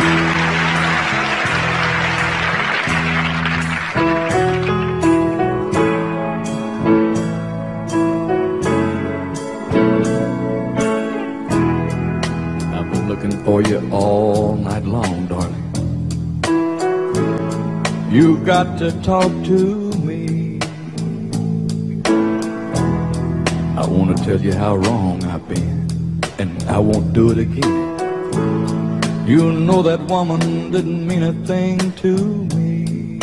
I've been looking for you all night long, darling. You got to talk to me. I want to tell you how wrong I've been, and I won't do it again. You know that woman didn't mean a thing to me.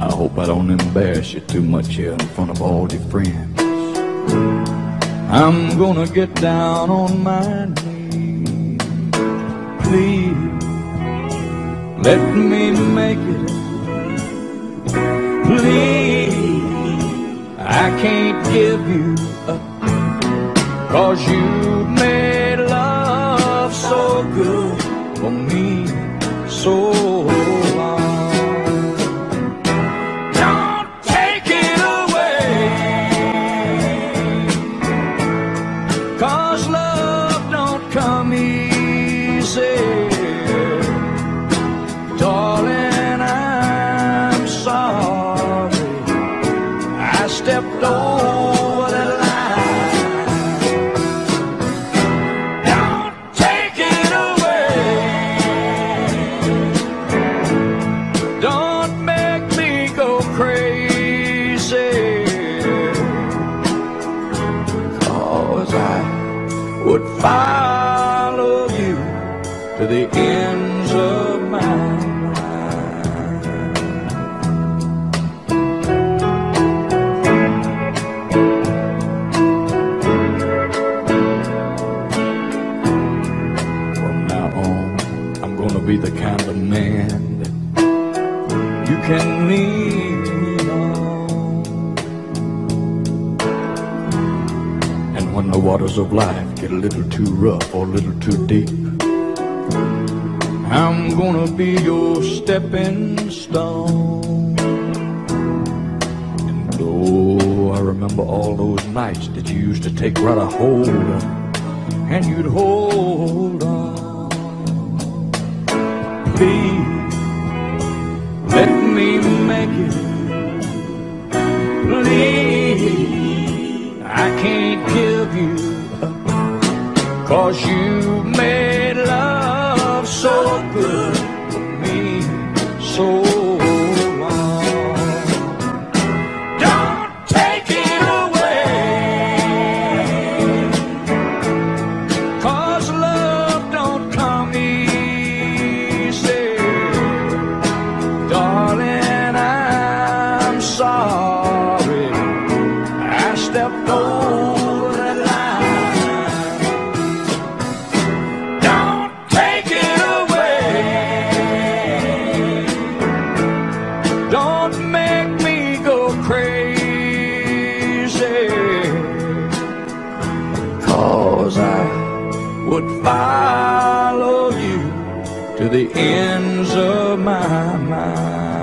I hope I don't embarrass you too much here in front of all your friends. I'm gonna get down on my knees. Please, let me make it. Please, I can't give you up. Cause you so long. Don't take it away. Cause love don't come easy. Darling, I'm sorry. I stepped over follow you to the ends of my. From now on, I'm gonna be the kind of man that you can lean when the waters of life get a little too rough or a little too deep, I'm gonna be your stepping stone. And oh, I remember all those nights that you used to take right a hold of, and you'd hold on. Please, let me make Cause you made love so good Don't make me go crazy. Cause I would follow you to the ends of my mind.